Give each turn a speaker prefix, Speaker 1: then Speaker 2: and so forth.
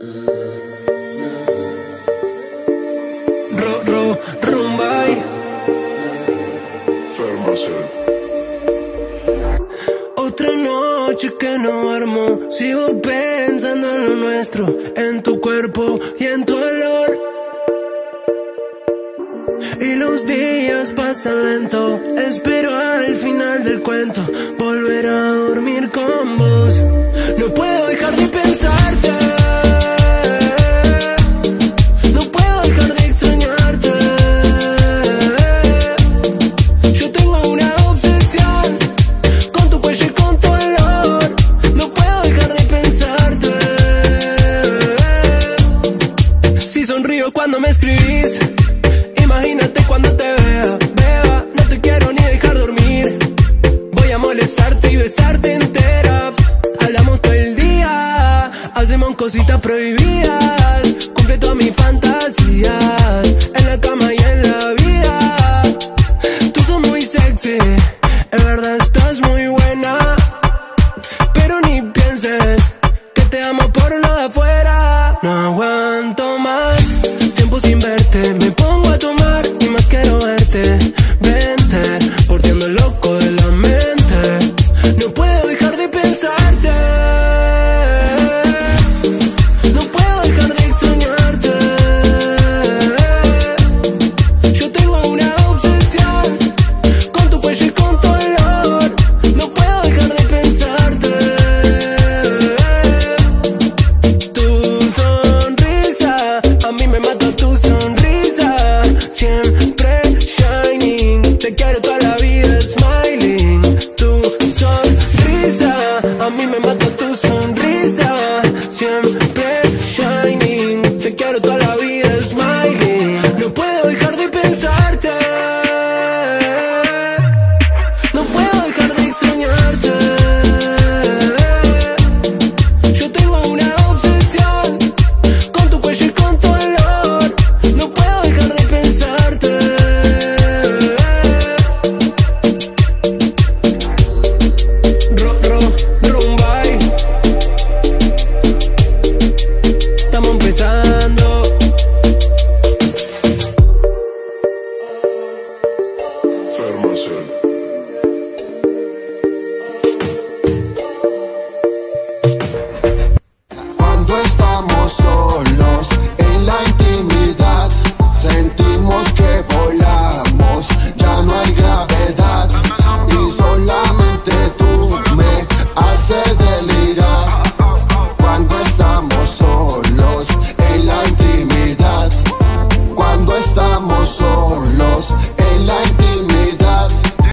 Speaker 1: Ro, ro, rumbay. Otra noche que no armo, sigo pensando en lo nuestro, en tu cuerpo y en tu olor. Y los días pasan lento, espero al final del cuento. sonrío cuando me escribís. Imagínate cuando te vea, beba. No te quiero ni dejar dormir. Voy a molestarte y besarte entera. Hablamos todo el día, hacemos cositas prohibidas. Cumple todas mis fantasías. En la cama y sin verte